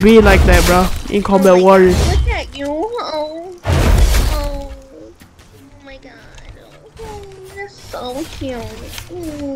be like that, bro. In oh Combat oh Warriors. God, look at you. Oh. Oh. Oh my god. Oh, that's so cute. Mm.